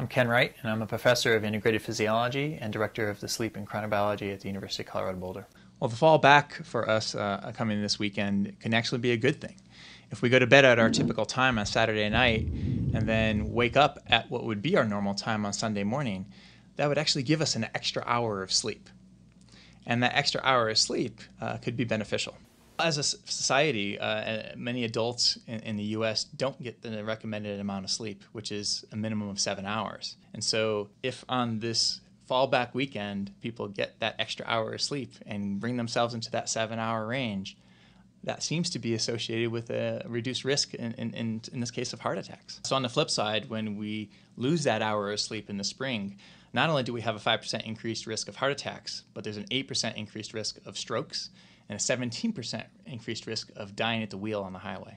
I'm Ken Wright, and I'm a professor of integrated physiology and director of the sleep and chronobiology at the University of Colorado Boulder. Well, the fall back for us uh, coming this weekend can actually be a good thing. If we go to bed at our typical time on Saturday night and then wake up at what would be our normal time on Sunday morning, that would actually give us an extra hour of sleep. And that extra hour of sleep uh, could be beneficial. As a society, uh, many adults in, in, the US don't get the recommended amount of sleep, which is a minimum of seven hours. And so, if on this fallback weekend, people get that extra hour of sleep and bring themselves into that seven hour range, that seems to be associated with a reduced risk in, in, in, this case of heart attacks. So, on the flip side, when we lose that hour of sleep in the spring, not only do we have a 5% increased risk of heart attacks, but there's an 8% increased risk of strokes and a 17% increased risk of dying at the wheel on the highway.